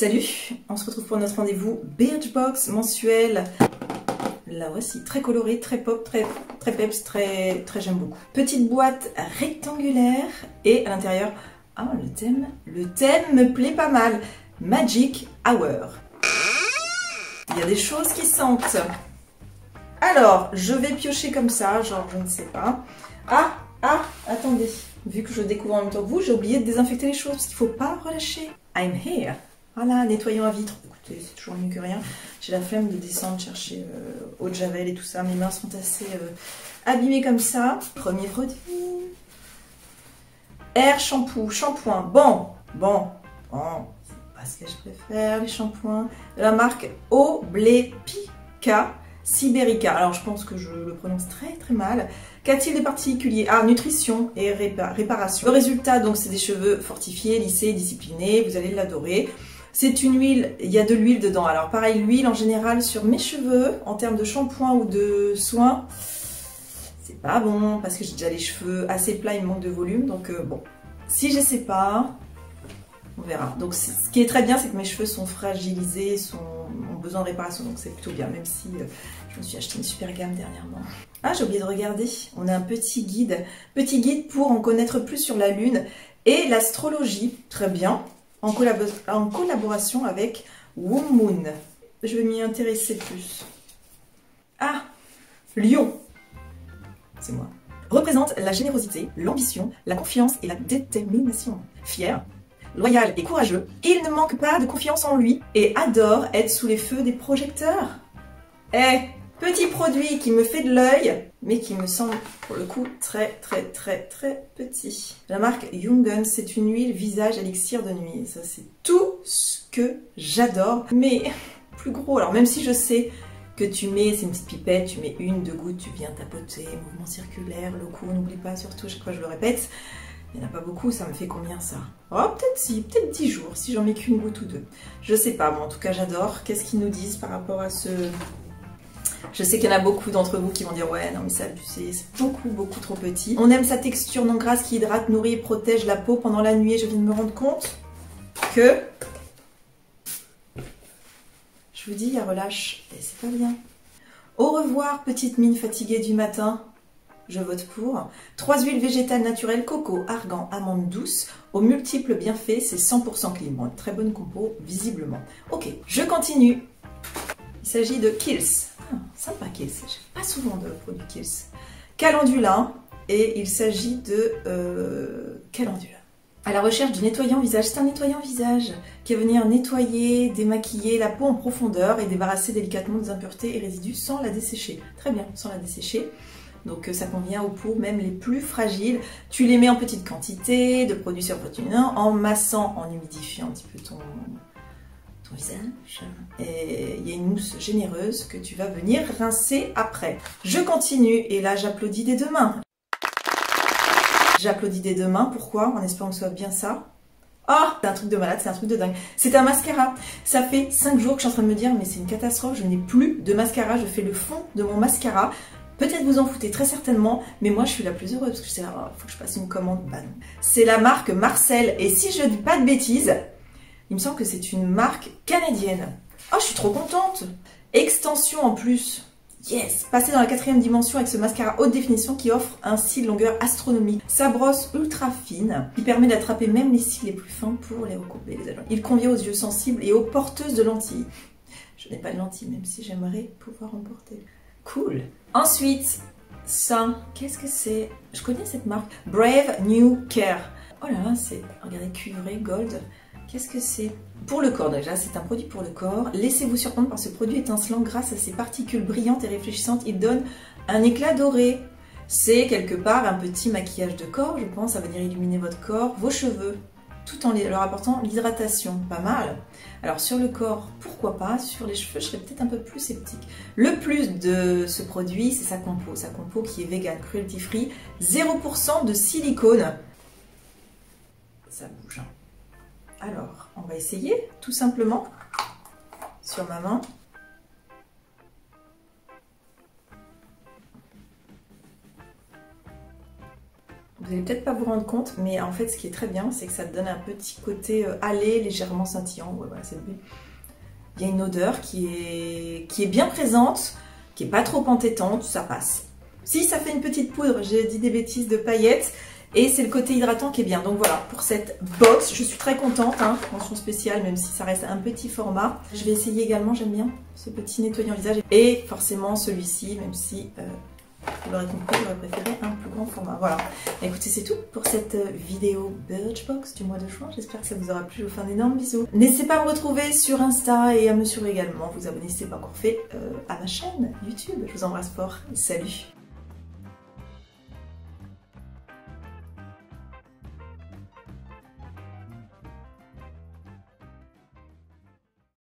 Salut, on se retrouve pour notre rendez-vous Birchbox mensuel. Là voici, très coloré, très pop, très, très peps, très, très j'aime beaucoup. Petite boîte rectangulaire et à l'intérieur, ah le thème, le thème me plaît pas mal. Magic Hour. Il y a des choses qui sentent. Alors, je vais piocher comme ça, genre je ne sais pas. Ah, ah, attendez. Vu que je découvre en même temps que vous, j'ai oublié de désinfecter les choses parce ne faut pas relâcher. I'm here. Voilà, nettoyant à vitre. Écoutez, c'est toujours mieux que rien. J'ai la flemme de descendre chercher euh, eau de javel et tout ça. Mes mains sont assez euh, abîmées comme ça. Premier produit. Air shampoo, shampoing. Bon, bon, bon. C'est pas ce que je préfère, les shampoings. De la marque Oblepica Siberica. Alors je pense que je le prononce très très mal. Qu'a-t-il de particulier? Ah, nutrition et réparation. Le résultat, donc, c'est des cheveux fortifiés, lissés, disciplinés. Vous allez l'adorer. C'est une huile, il y a de l'huile dedans. Alors pareil, l'huile en général sur mes cheveux, en termes de shampoing ou de soins, c'est pas bon parce que j'ai déjà les cheveux assez plats, il me manque de volume. Donc euh, bon, si je sais pas, on verra. Donc ce qui est très bien, c'est que mes cheveux sont fragilisés, ont besoin de réparation, donc c'est plutôt bien, même si euh, je me suis acheté une super gamme dernièrement. Ah, j'ai oublié de regarder, on a un petit guide, petit guide pour en connaître plus sur la lune et l'astrologie, très bien en, collaboration avec Womoon. Je vais m'y intéresser plus. Ah Lion C'est moi. Représente la générosité, l'ambition, la confiance et la détermination. Fier, loyal et courageux, il ne manque pas de confiance en lui et adore être sous les feux des projecteurs. Eh Petit produit qui me fait de l'œil, mais qui me semble pour le coup très très très très petit. La marque Jungen, c'est une huile visage élixir de nuit. Ça c'est tout ce que j'adore, mais plus gros. Alors même si je sais que tu mets, c'est une petite pipette, tu mets une, deux gouttes, tu viens tapoter, mouvement circulaire, le coup, n'oublie pas surtout, chaque fois je le répète, il n'y en a pas beaucoup, ça me fait combien ça? Oh, peut-être si, peut-être 10 jours, si j'en mets qu'une goutte ou deux. Je sais pas, en tout cas j'adore. Qu'est-ce qu'ils nous disent par rapport à ce je sais qu'il y en a beaucoup d'entre vous qui vont dire ouais non mais c'est abusé, c'est beaucoup beaucoup trop petit. On aime sa texture non grasse qui hydrate, nourrit et protège la peau pendant la nuit. je viens de me rendre compte que je vous dis, il relâche et c'est pas bien. Au revoir petite mine fatiguée du matin. Je vote pour. Trois huiles végétales naturelles, coco, argan, amande douce, aux multiples bienfaits, c'est 100% clean. très bonne compo, visiblement. Ok, je continue. Il s'agit de Kills. Sympa Kills, j'ai pas souvent de produits Kills. Calendula, et il s'agit de euh, Calendula. À la recherche du nettoyant visage, c'est un nettoyant visage qui va venir nettoyer, démaquiller la peau en profondeur et débarrasser délicatement des impuretés et résidus sans la dessécher. Très bien, sans la dessécher. Donc euh, ça convient aux peaux même les plus fragiles. Tu les mets en petite quantité de produits sur en massant, en humidifiant un petit peu ton, visage. Et il y a une mousse généreuse que tu vas venir rincer après. Je continue et là j'applaudis des deux mains. J'applaudis des deux mains, pourquoi? En espérant que ce soit bien ça. Oh, c'est un truc de malade, c'est un truc de dingue. C'est un mascara. Ça fait 5 jours que je suis en train de me dire, mais c'est une catastrophe, je n'ai plus de mascara. Je fais le fond de mon mascara. Peut-être vous en foutez, très certainement, mais moi je suis la plus heureuse parce que je sais, oh, faut que je passe une commande. C'est la marque Marcel, et si je dis pas de bêtises, il me semble que c'est une marque canadienne. Oh, je suis trop contente Extension en plus. Yes Passer dans la quatrième dimension avec ce mascara haute définition qui offre un cils longueur astronomique. Sa brosse ultra fine qui permet d'attraper même les cils les plus fins pour les recouper les agents. Il convient aux yeux sensibles et aux porteuses de lentilles. Je n'ai pas de lentilles même si j'aimerais pouvoir en porter. Cool Ensuite, ça, qu'est-ce que c'est? Je connais cette marque. Brave New Care. Oh là là, c'est, regardez, cuivré, gold. Qu'est-ce que c'est Pour le corps déjà, c'est un produit pour le corps. Laissez-vous surprendre par ce produit étincelant grâce à ses particules brillantes et réfléchissantes. Il donne un éclat doré. C'est quelque part un petit maquillage de corps, je pense. Ça va venir illuminer votre corps, vos cheveux, tout en leur apportant l'hydratation. Pas mal. Alors sur le corps, pourquoi pas Sur les cheveux, je serais peut-être un peu plus sceptique. Le plus de ce produit, c'est sa compo. Sa compo qui est vegan, cruelty free, 0% de silicone. Ça bouge. Alors, on va essayer tout simplement sur ma main. Vous Vous allez peut-être pas vous rendre compte, mais en fait, ce qui est très bien, c'est que ça donne un petit côté euh, allé, légèrement scintillant. Ouais, voilà, c'est le but. Il y a une odeur qui est, qui est bien présente, qui est pas trop entêtante, ça passe. Si ça fait une petite poudre, j'ai dit des bêtises de paillettes, et c'est le côté hydratant qui est bien. Donc voilà, pour cette box, je suis très contente. Hein, mention spéciale, même si ça reste un petit format. Je vais essayer également, j'aime bien ce petit nettoyant visage. Et forcément celui-ci, même si... Euh, vous l'aurez compris, j'aurais préféré un plus grand format. Voilà. Écoutez, c'est tout pour cette vidéo Birchbox du mois de juin. J'espère que ça vous aura plu. Je vous fais un énorme bisou. N'hésitez pas à me retrouver sur Insta et à me suivre également. Vous abonner si ce n'est pas encore fait euh, à ma chaîne YouTube. Je vous embrasse fort. Salut